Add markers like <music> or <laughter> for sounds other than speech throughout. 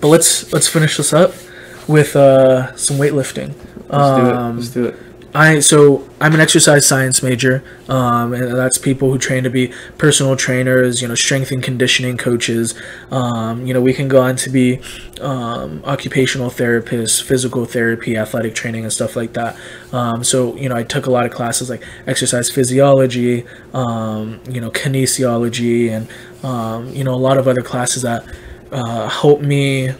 But let's let's finish this up with uh, some weightlifting. Let's do it. Um, Let's do it. I so I'm an exercise science major, um, and that's people who train to be personal trainers, you know, strength and conditioning coaches. Um, you know, we can go on to be um, occupational therapists, physical therapy, athletic training, and stuff like that. Um, so you know, I took a lot of classes like exercise physiology, um, you know, kinesiology, and um, you know, a lot of other classes that uh, help me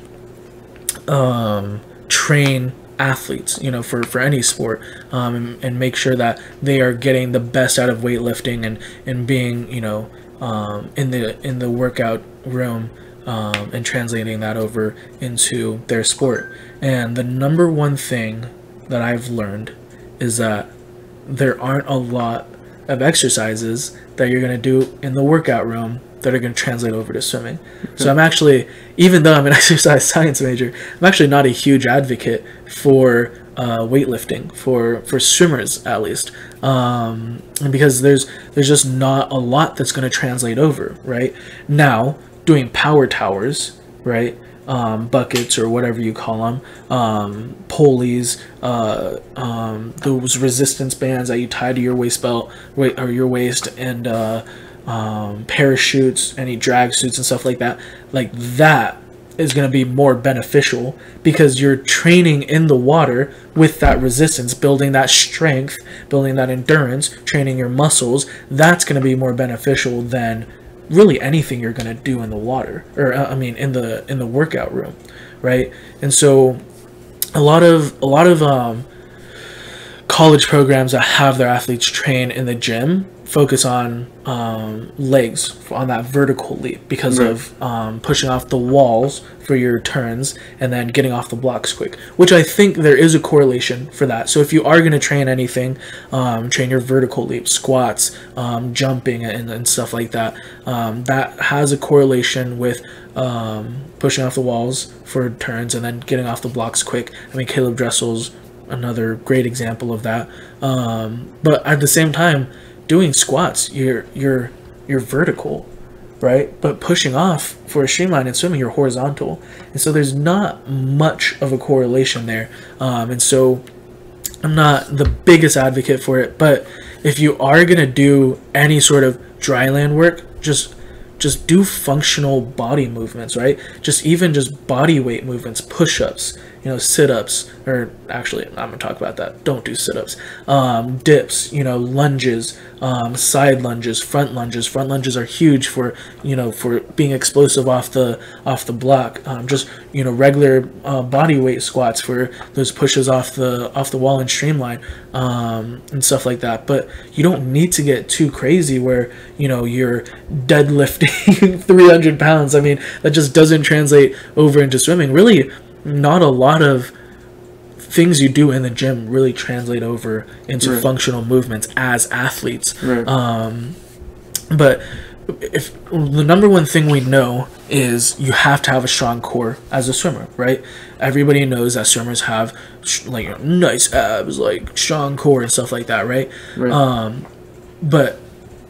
um, train athletes, you know, for, for any sport, um, and, and make sure that they are getting the best out of weightlifting and, and being, you know, um, in the in the workout room um, and translating that over into their sport. And the number one thing that I've learned is that there aren't a lot of exercises that you're going to do in the workout room that are going to translate over to swimming. So I'm actually, even though I'm an <laughs> exercise science major, I'm actually not a huge advocate for uh, weightlifting for for swimmers at least, um, and because there's there's just not a lot that's going to translate over. Right now, doing power towers, right. Um, buckets or whatever you call them, um, pulleys, uh, um, those resistance bands that you tie to your waist belt, wait, or your waist, and uh, um, parachutes, any drag suits and stuff like that, like that is going to be more beneficial because you're training in the water with that resistance, building that strength, building that endurance, training your muscles. That's going to be more beneficial than really anything you're going to do in the water or uh, I mean in the in the workout room, right? And so a lot of a lot of um college programs that have their athletes train in the gym focus on um, legs on that vertical leap because Right. of um, pushing off the walls for your turns and then getting off the blocks quick which i think there is a correlation for that so if you are going to train anything um, train your vertical leap squats um, jumping and, and stuff like that um, that has a correlation with um, pushing off the walls for turns and then getting off the blocks quick i mean Caeleb Dressel's another great example of that. Um, but at the same time, doing squats, you're you're you're vertical, right? But pushing off for a streamline and swimming, you're horizontal, and so there's not much of a correlation there. Um, and so I'm not the biggest advocate for it, but if you are gonna do any sort of dry land work, just just do functional body movements, right? Just even just body weight movements, push-ups, you know, sit-ups, or actually, I'm gonna talk about that. Don't do sit-ups. Um, dips, you know, lunges, um, side lunges, front lunges. Front lunges are huge for you know for being explosive off the off the block. Um, just you know regular uh, body weight squats for those pushes off the off the wall and streamline um, and stuff like that. But you don't need to get too crazy where you know you're deadlifting <laughs> 300 pounds. I mean that just doesn't translate over into swimming. Really, not a lot of things you do in the gym really translate over into Right. functional movements as athletes. Right. Um, but if the number one thing we know is you have to have a strong core as a swimmer, right? Everybody knows that swimmers have sh- like nice abs, like strong core and stuff like that, right? Right. Um, but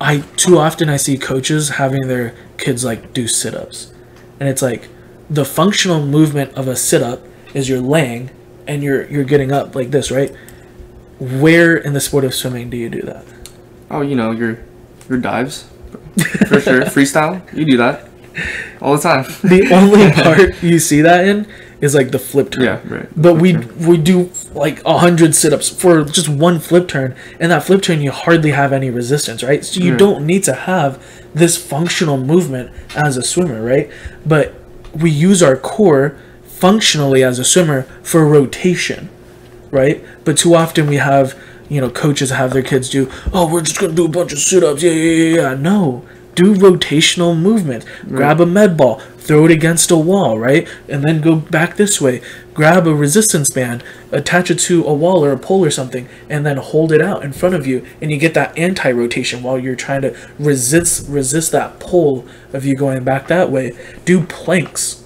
I too often I see coaches having their kids like do sit-ups, and it's like the functional movement of a sit-up is you're laying and you're you're getting up like this, right? Where in the sport of swimming do you do that? oh, you know your your dives for sure. <laughs> Freestyle, you do that all the time. <laughs> the only <laughs> part you see that in is like the flip turn. Yeah, right. But we Flip we do like a hundred sit-ups for just one flip turn, and that flip turn you hardly have any resistance, right? So you Yeah. don't need to have this functional movement as a swimmer, right? But we use our core functionally as a swimmer for rotation, right? But too often we have, you know, coaches have their kids do, oh, we're just gonna do a bunch of sit-ups, yeah, yeah, yeah, yeah. No, do rotational movement. Grab a med ball, throw it against a wall, right, and then go back this way. Grab a resistance band, attach it to a wall or a pole or something, and then hold it out in front of you, and you get that anti-rotation while you're trying to resist resist that pull of you going back that way. Do planks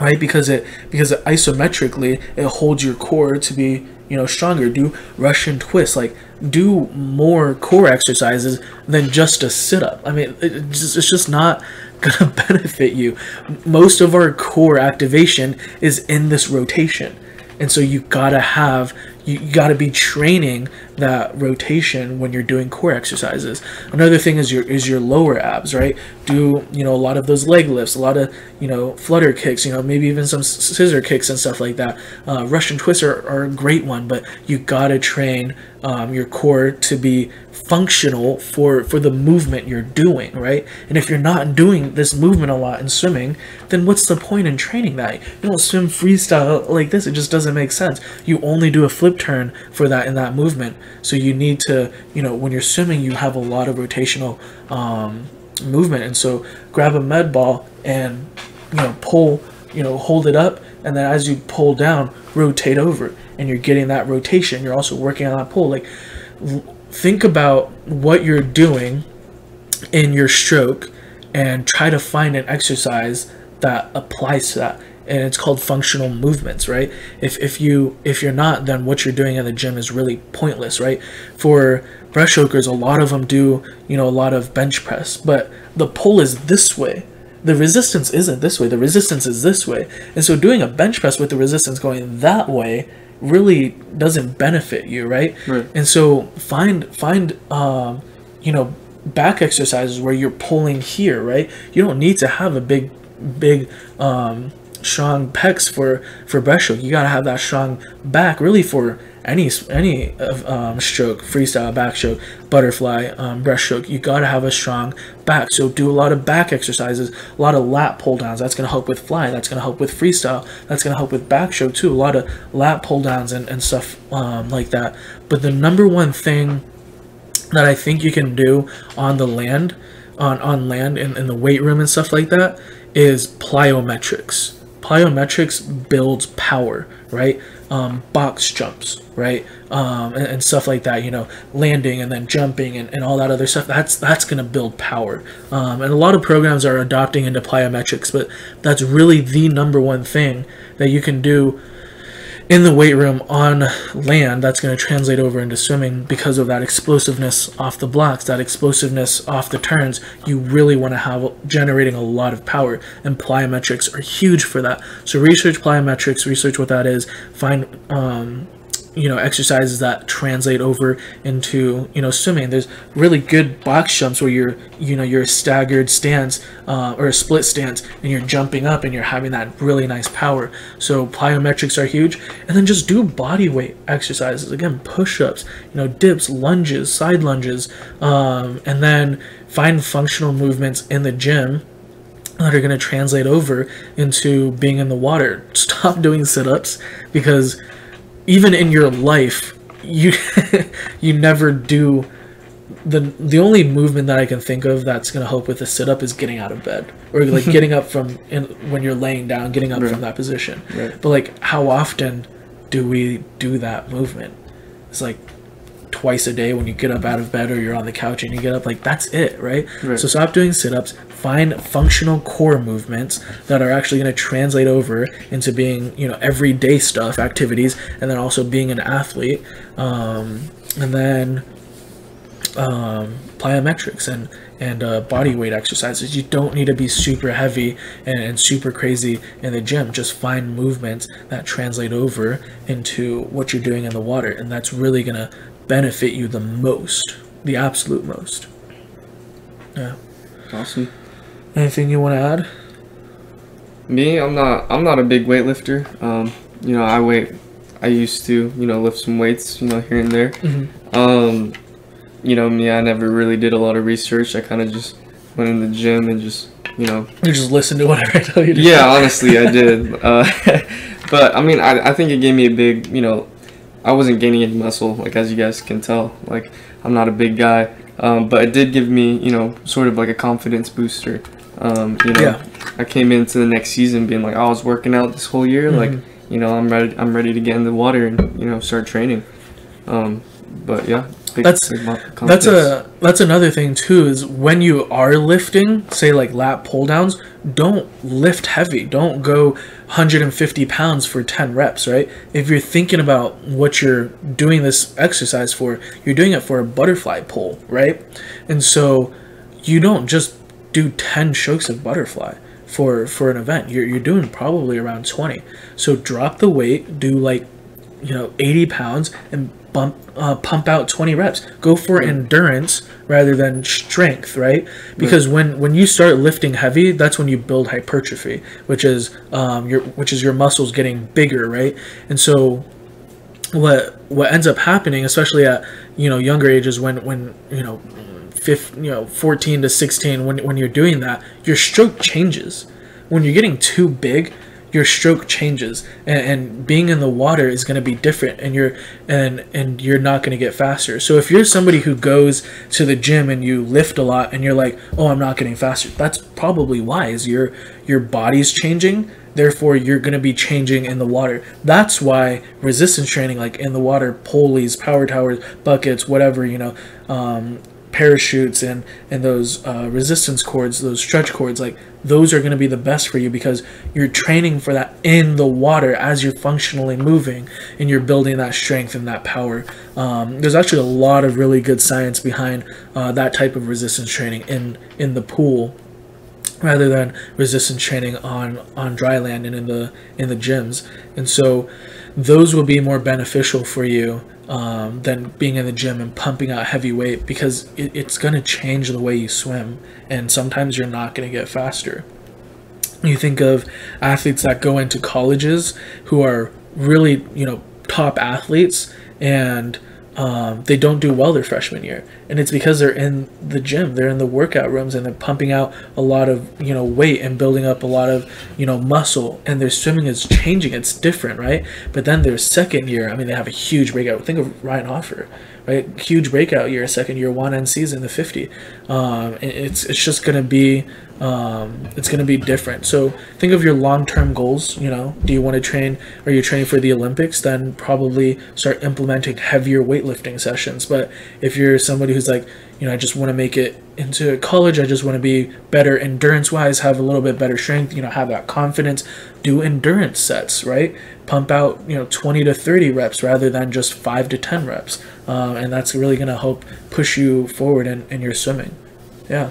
right? Because it because it isometrically it holds your core to be you know stronger. Do Russian twists, like do more core exercises than just a sit up. I mean, it's just, not <laughs> gonna benefit you. Most of our core activation is in this rotation, and so you gotta have you, you got to be training that rotation when you're doing core exercises. Another thing is your is your lower abs, right? Do you know a lot of those leg lifts, a lot of you know flutter kicks, you know maybe even some scissor kicks and stuff like that. Uh, Russian twists are, are a great one, but you got to train um, your core to be functional for for the movement you're doing, right? And if you're not doing this movement a lot in swimming, then what's the point in training that? You don't swim freestyle like this; it just doesn't make sense. You only do a flip turn for that in that movement. So you need to, you know, when you're swimming, you have a lot of rotational um, movement, and so grab a med ball and you know pull, you know, hold it up, and then as you pull down, rotate over, and you're getting that rotation. You're also working on that pull. Like think about what you're doing in your stroke and try to find an exercise that applies to that. And it's called functional movements right? If, if you if you're not then what you're doing in the gym is really pointless right? For breaststrokers a lot of them do you know a lot of bench press. But the pull is this way the resistance isn't this way the resistance is this way and so doing a bench press with the resistance going that way really doesn't benefit you, right? Right. And so find find um, you know back exercises where you're pulling here, right? You don't need to have a big big um, strong pecs for for breaststroke. You gotta have that strong back really for any any um, stroke, freestyle, backstroke, butterfly, um, breaststroke, you got to have a strong back. So do a lot of back exercises, a lot of lat pull downs. That's to help with fly. That's to help with freestyle. That's to help with backstroke too. A lot of lat pull downs and, and stuff um, like that. But the number one thing that I think you can do on the land, on, on land in, in the weight room and stuff like that is plyometrics. Plyometrics builds power, right? Um, box jumps, right? Um, and, and, stuff like that. You know, landing and then jumping and, and all that other stuff. That's that's going to build power. Um, and a lot of programs are adopting into plyometrics, but that's really the number one thing that you can do in the weight room on land that's going to translate over into swimming because of that explosiveness off the blocks that explosiveness off the turns. You really want to have generating a lot of power and plyometrics are huge for that. So research plyometrics research what that is find um, you know exercises that translate over into you know swimming. There's really good box jumps where you're you know you're a staggered stance uh, or a split stance and you're jumping up and you're having that really nice power. So plyometrics are huge. And then just do body weight exercises. Again push-ups you know dips lunges side lunges um, and then find functional movements in the gym that are going to translate over into being in the water. <laughs> Stop doing sit-ups because even in your life, you <laughs> you never do the the only movement that I can think of that's gonna help with a sit up is getting out of bed or like <laughs> getting up from in, when you're laying down, getting up right. from that position. Right. But like, how often do we do that movement? It's like twice a day when you get up out of bed or you're on the couch and you get up. Like that's it, right? right. So stop doing sit ups find functional core movements that are actually going to translate over into being you know everyday stuff activities and then also being an athlete um, and then um, plyometrics and and uh, body weight exercises. You don't need to be super heavy and, and super crazy in the gym. Just find movements that translate over into what you're doing in the water and that's really going to benefit you the most the absolute most. Yeah. Awesome Anything you want to add? Me, I'm not. I'm not a big weightlifter. Um, you know, I weight. I used to, you know, lift some weights, you know, here and there. Mm-hmm. Um, you know, me, I never really did a lot of research. I kind of just went in the gym and just, you know. You just listened to whatever I <laughs> tell you to. Yeah, honestly, I did. <laughs> Uh, <laughs> but I mean, I, I think it gave me a big, you know, I wasn't gaining any muscle, like as you guys can tell. Like I'm not a big guy, um, but it did give me, you know, sort of like a confidence booster. Um, you know, yeah. I came into the next season being like, I was working out this whole year. Mm-hmm. Like, you know, I'm ready. I'm ready to get in the water and you know start training. Um, but yeah, big, that's big that's a that's another thing too. Is when you are lifting, say like lat pull downs, don't lift heavy. Don't go 150 pounds for 10 reps, right? If you're thinking about what you're doing this exercise for, you're doing it for a butterfly pull, right? And so you don't just do 10 strokes of butterfly for for an event. You're, you're doing probably around 20. So drop the weight, do like, you know, 80 pounds and bump uh, pump out 20 reps go for endurance rather than strength right because right. when when you start lifting heavy that's when you build hypertrophy which is um, your which is your muscles getting bigger right and so what what ends up happening especially at you know younger ages when when you know 15, you know 14 to 16 when when you're doing that your stroke changes. When you're getting too big your stroke changes and, and being in the water is going to be different and you're and and you're not going to get faster. So if you're somebody who goes to the gym and you lift a lot and you're like oh i'm not getting faster that's probably wise. Your your body's changing therefore you're going to be changing in the water. That's why resistance training like in the water pulleys power towers buckets whatever you know um, parachutes and and those uh, resistance cords those stretch cords like those are going to be the best for you because you're training for that in the water as you're functionally moving and you're building that strength and that power. Um, there's actually a lot of really good science behind uh, that type of resistance training in in the pool rather than resistance training on on dry land and in the in the gyms. And so those will be more beneficial for you um, than being in the gym and pumping out heavy weight because it, it's going to change the way you swim and sometimes you're not going to get faster. You think of athletes that go into colleges who are really you know top athletes and um, they don't do well their freshman year, and it's because they're in the gym, they're in the workout rooms, and they're pumping out a lot of you know weight and building up a lot of you know muscle, and their swimming is changing. It's different, right? But then their second year, I mean, they have a huge breakout. Think of Ryan Hoffer, right? Huge breakout year, second year, one end season, the fifty. Um, it's it's just gonna be um, it's going to be different. So think of your long-term goals. You know, do you want to train? Are you training for the Olympics? Then probably start implementing heavier weightlifting sessions. But if you're somebody who's like, you know, I just want to make it into college. I just want to be better endurance-wise, have a little bit better strength. You know, have that confidence. Do endurance sets, right? Pump out, you know, 20 to 30 reps rather than just five to 10 reps, um, and that's really going to help push you forward in, in your swimming. Yeah.